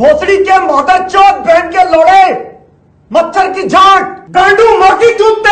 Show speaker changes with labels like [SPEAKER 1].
[SPEAKER 1] भोसड़ी के माता चौथ बहन के लोड़े मच्छर की झाट गांडू मोटी चूत